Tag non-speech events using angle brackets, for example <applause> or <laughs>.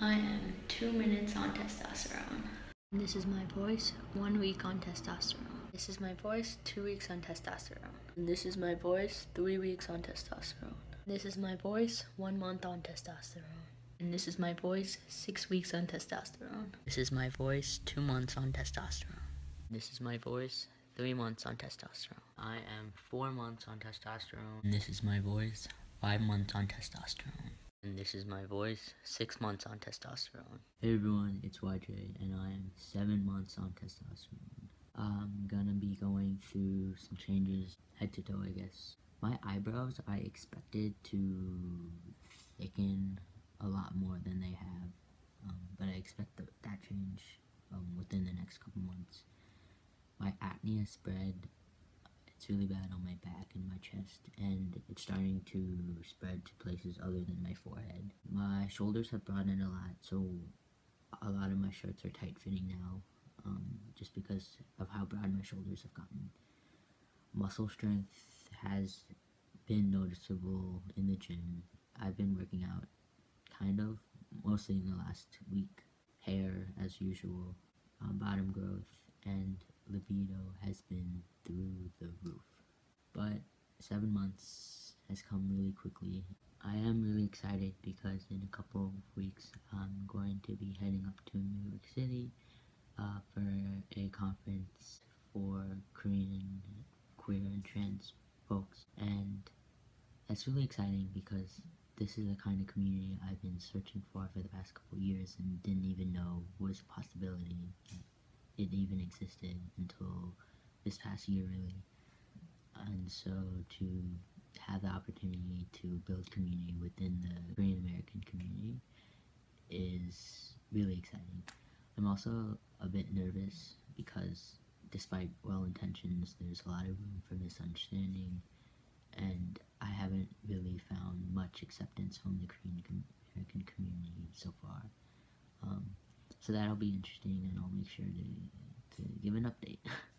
I am two minutes on testosterone. This is my voice, one week on testosterone. This is my voice, two weeks on testosterone. This is my voice, three weeks on testosterone. This is my voice, one month on testosterone. And this is my voice, six weeks on testosterone. This is my voice, two months on testosterone. This is my voice, three months on testosterone. I am four months on testosterone. And this is my voice, five months on testosterone. And this is my voice, six months on testosterone. Hey everyone, it's YJ, and I am seven months on testosterone. I'm gonna be going through some changes, head to toe, I guess. My eyebrows, I expected to thicken a lot more than they have, um, but I expect the, that change um, within the next couple months. My acne has spread it's really bad on my back and my chest, and it's starting to spread to places other than my forehead. My shoulders have broadened a lot, so a lot of my shirts are tight fitting now, um, just because of how broad my shoulders have gotten. Muscle strength has been noticeable in the gym. I've been working out, kind of, mostly in the last week. Hair, as usual, um, bottom growth, and libido has been through the roof. But seven months has come really quickly. I am really excited because in a couple of weeks I'm going to be heading up to New York City uh, for a conference for Korean queer and trans folks and that's really exciting because this is the kind of community I've been searching for for the past couple years and didn't even know was a possibility it even existed until this past year really and so to have the opportunity to build community within the Korean American community is really exciting. I'm also a bit nervous because despite well intentions there's a lot of room for misunderstanding and I haven't really found much acceptance from the Korean American community so far. Um, so that'll be interesting and I'll make sure to, to give an update. <laughs>